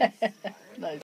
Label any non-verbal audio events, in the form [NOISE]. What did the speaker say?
[LAUGHS] nice.